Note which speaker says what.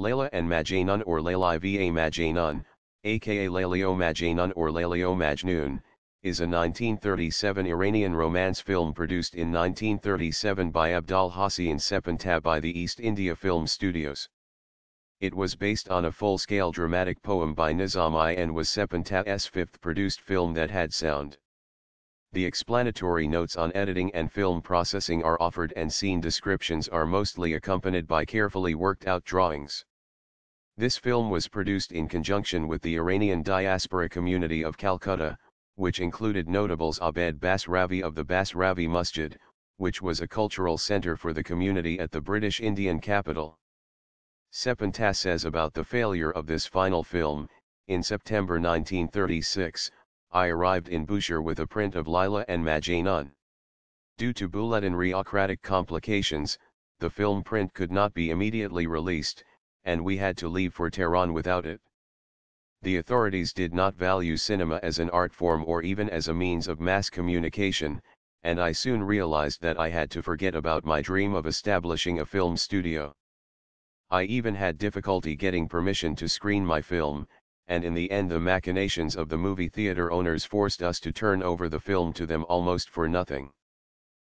Speaker 1: Layla and Majnun or Layla va Majnun, aka Lailio Majnun or Lailio Majnun, is a 1937 Iranian romance film produced in 1937 by Abdul Hossein by the East India Film Studios. It was based on a full-scale dramatic poem by Nizami and was Sepanta's fifth produced film that had sound. The explanatory notes on editing and film processing are offered and scene descriptions are mostly accompanied by carefully worked out drawings. This film was produced in conjunction with the Iranian diaspora community of Calcutta, which included notables Abed Basravi of the Basravi Masjid, which was a cultural center for the community at the British Indian capital. Sepanta says about the failure of this final film, in September 1936, I arrived in Bushehr with a print of Layla and Majnun. Due to bulletin bureaucratic complications, the film print could not be immediately released, and we had to leave for Tehran without it. The authorities did not value cinema as an art form or even as a means of mass communication, and I soon realized that I had to forget about my dream of establishing a film studio. I even had difficulty getting permission to screen my film, and in the end the machinations of the movie theater owners forced us to turn over the film to them almost for nothing.